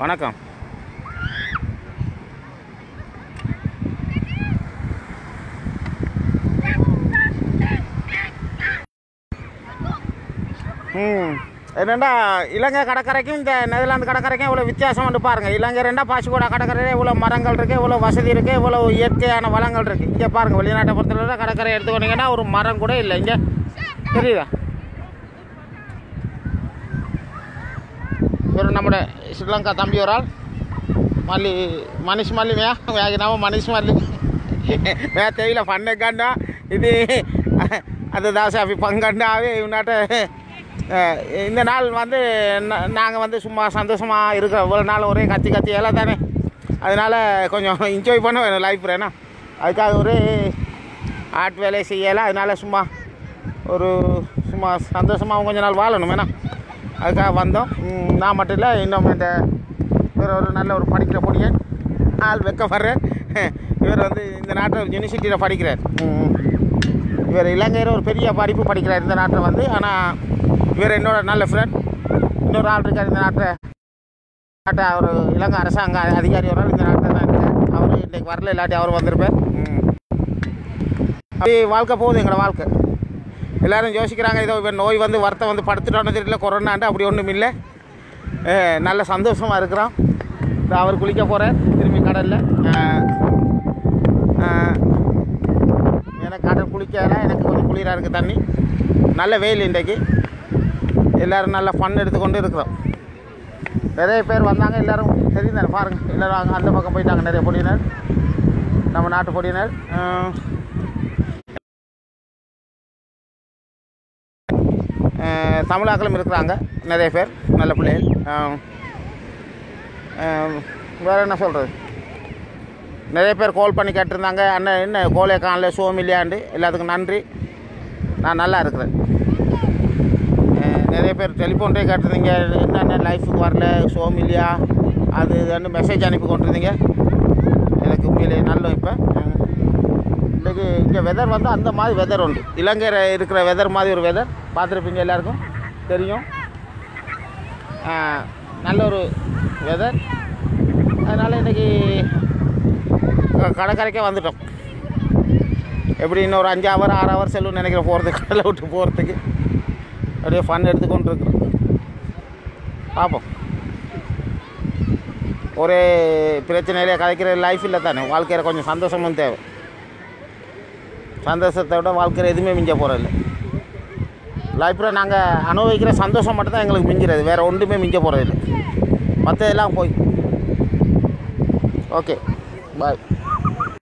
வணக்கம். ம். என்னண்டா இலங்கை கடற்கரைக்கும் இந்த நெதர்லாந்து கடற்கரைக்கும் இவ்வளோ வித்தியாசம் வந்து பாருங்கள் இலங்கை ரெண்டா பாசிக்கோடா கடற்கரையில் இவ்வளோ மரங்கள் இருக்குது இவ்வளோ வசதி இருக்குது இவ்வளோ இயற்கையான வளங்கள் இருக்குது இங்கே பாருங்கள் வெளிநாட்டை பொறுத்தவரை கடற்கரை எடுத்துக்கொண்டீங்கன்னா ஒரு மரம் கூட இல்லை. இங்கே தெரியுதா നമ്മുടെ శ్రీలంక തമ്പി ഒരാൾ మళ్ళీ மல்லி మళ్ళీ మే వేగినాము మనిషి మళ్ళీ మే తెవిల పండగండ ఇది அது தான் அப்படி பங்கண்டாவே இவனாட்ட இந்த நாள் வந்து நாங்கள் வந்து சும்மா சந்தோஷமாக இருக்க இவ்வளோ நாள் ஒரே கத்தி கத்தி எல்லாம் தானே. அதனால் கொஞ்சம் என்ஜாய் பண்ண வேணும் லைஃப் ஏன்னா அதுக்காக ஒரு ஆர்ட் வேலையை செய்யலை அதனால் சும்மா ஒரு சும்மா சந்தோஷமாக கொஞ்ச நாள் வாழணும் வேணா அதுக்காக வந்தோம். நான் மட்டும் இல்லை இன்னும் இந்த இவர் ஒரு நல்ல ஒரு படிக்கிற பொடியன். ஆள் வெக்கப்படுறேன் இவர் வந்து இந்த நாட்டில் யூனிவர்சிட்டியில் படிக்கிறார். இவர் இலங்கையில் ஒரு பெரிய படிப்பு படிக்கிறார் இந்த நாட்டில் வந்து. ஆனால் இவர் என்னோட நல்ல ஃப்ரெண்ட் இன்னொரு ஆள் இருக்கார் இந்த நாட்டை. நாட்டை அவர் இலங்கை அரசாங்க அதிகாரி ஒரு ஆள் இந்த நாட்டில் தான் இருக்கார். அவர் இன்றைக்கு வரல இல்லாட்டி அவர் வந்திருப்பார். அப்படி வாழ்க்கை போகுது எங்களோட வாழ்க்கை. எல்லாரும் யோசிக்கிறாங்க ஏதோ இப்போ நோய் வந்து வருத்தம் வந்து படுத்துட்டோன்னு தெரியல கொரோனாண்டு அப்படி ஒன்றும் இல்லை. நல்ல சந்தோஷமாக இருக்கிறோம் இதோ அவர் குளிக்க போகிறார் திரும்பி கடலில். எனக்கு கடல் குளிக்கல எனக்கு கொஞ்சம் குளிராக இருக்குது தண்ணி. நல்ல வெயில் இன்றைக்கு. எல்லோரும் நல்ல ஃபன் எடுத்துக்கொண்டு இருக்கிறோம். நிறைய பேர் வந்தாங்க எல்லோரும் தெரியும் பாருங்கள் எல்லோரும் அங்கே அந்த பக்கம் போயிட்டாங்க நிறைய பொடியினர் நம்ம நாட்டு பொடியினர் தமிழாக்களும் இருக்கிறாங்க. நிறைய பேர் நல்ல பிள்ளைகள். வேறு என்ன சொல்கிறது நிறைய பேர் கால் பண்ணி கேட்டிருந்தாங்க. அண்ணன் என்ன கோலே காணல சோம் இல்லையாண்டு எல்லாத்துக்கும் நன்றி. நான் நல்லா இருக்கிறேன். நிறைய பேர் டெலிஃபோன்லேயே கேட்டிருந்தீங்க. என்னென்ன லைஃபுக்கு வரல சோம் இல்லையா அது இதுன்னு மெசேஜ் அனுப்பி கொண்டிருந்தீங்க. எனக்கு உண்மையிலே நல்ல இப்போ. இன்றைக்கி இங்கே வெதர் வந்து அந்த மாதிரி வெதர் உண்டு. இலங்கையில் இருக்கிற வெதர் மாதிரி ஒரு வெதர் பார்த்துருப்பீங்க எல்லாருக்கும்? தெரியும். நல்ல ஒரு வெதர் அதனால் இன்றைக்கி கடற்கரைக்கே வந்துட்டோம். எப்படி இன்னொரு அஞ்சு ஹவர் ஆறு ஹவர் செல்லும் நினைக்கிறேன் போகிறதுக்கு கடலை விட்டு போகிறதுக்கு அப்படியே ஃபன் எடுத்துக்கொண்டு இருக்கிறோம் பார்ப்போம். ஒரே பிரச்சனையிலே கதைக்கிற லைஃப் இல்லை தானே. வாழ்க்கையில் கொஞ்சம் சந்தோஷமும் தேவை. சந்தோஷத்தை விட வாழ்க்கையில் எதுவுமே மிஞ்ச போகிறதில்ல லைஃப்பில் நாங்கள் அனுபவிக்கிற சந்தோஷம் மட்டும்தான் எங்களுக்கு மிஞ்சிறது. வேறு ஒன்றுமே மிஞ்ச போகிறதில்ல மற்றதெல்லாம் போய். ஓகே. பாய்.